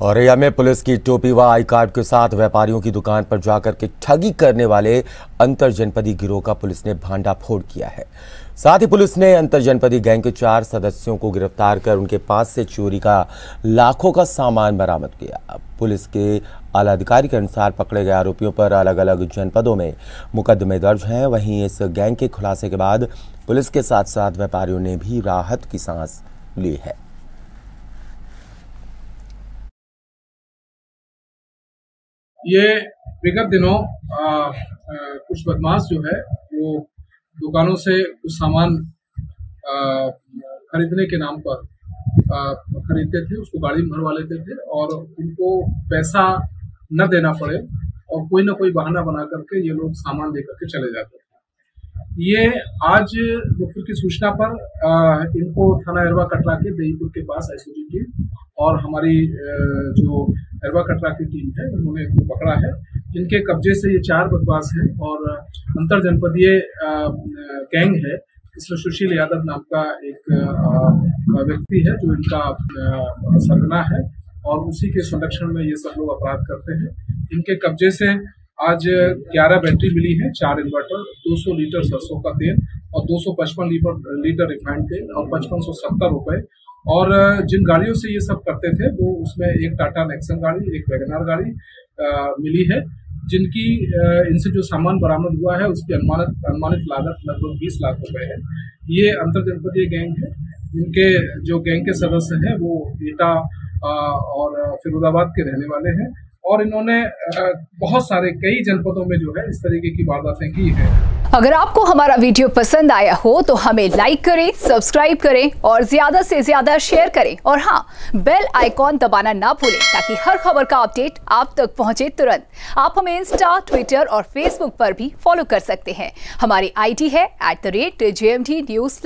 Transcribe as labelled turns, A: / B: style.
A: औरैया में पुलिस की टोपी व आई कार्ड के साथ व्यापारियों की दुकान पर जाकर के ठगी करने वाले अंतर जनपदी गिरोह का पुलिस ने भांडाफोड़ किया है। साथ ही पुलिस ने अंतर जनपदी गैंग के चार सदस्यों को गिरफ़्तार कर उनके पास से चोरी का लाखों का सामान बरामद किया। पुलिस के आला अधिकारी के अनुसार पकड़े गए आरोपियों पर अलग अलग जनपदों में मुकदमे दर्ज हैं। वहीं इस गैंग के खुलासे के बाद पुलिस के साथ साथ व्यापारियों ने भी राहत की सांस ली है।
B: ये विगत दिनों आ, आ, कुछ बदमाश जो है वो दुकानों से कुछ सामान खरीदने के नाम पर खरीदते थे उसको गाड़ी में भरवा लेते थे और उनको पैसा न देना पड़े और कोई ना कोई बहाना बना करके ये लोग सामान दे करके चले जाते थे। ये आज मुखबिर की सूचना पर आ, इनको थाना अरवा कटरा के देईपुर के पास एसओजी टीम और हमारी जो अरवा कटरा की टीम है उन्होंने इनको पकड़ा है। इनके कब्जे से ये चार बदमाश हैं और अंतर जनपदीय गैंग है। इसमें सुशील यादव नाम का एक व्यक्ति है जो इनका सरगना है और उसी के संरक्षण में ये सब लोग अपराध करते हैं। इनके कब्जे से आज 11 बैटरी मिली है चार इन्वर्टर 200 लीटर सरसों का तेल और 255 लीटर लीटर रिफाइंड तेल और पचपन सौ सत्तर रुपए। और जिन गाड़ियों से ये सब करते थे वो उसमें एक टाटा नेक्सन गाड़ी एक वैगनार गाड़ी आ, मिली है जिनकी इनसे जो सामान बरामद हुआ है उसकी अनुमानित अनुमानित लागत लगभग बीस लाख रुपए है। ये अंतर जनपदीय गैंग है। इनके जो गैंग के सदस्य हैं वो एटा और फिरोजाबाद के रहने वाले हैं। और इन्होंने बहुत सारे कई जनपदों में जो है, इस तरीके की वारदातें की है।
C: अगर आपको हमारा वीडियो पसंद आया हो तो हमें लाइक करें सब्सक्राइब करें और ज़्यादा से ज़्यादा शेयर करें। और हाँ बेल आइकॉन दबाना ना भूलें, ताकि हर खबर का अपडेट आप तक पहुँचे तुरंत। आप हमें इंस्टा ट्विटर और फेसबुक पर भी फॉलो कर सकते हैं। हमारी आईडी है at the rate J M D news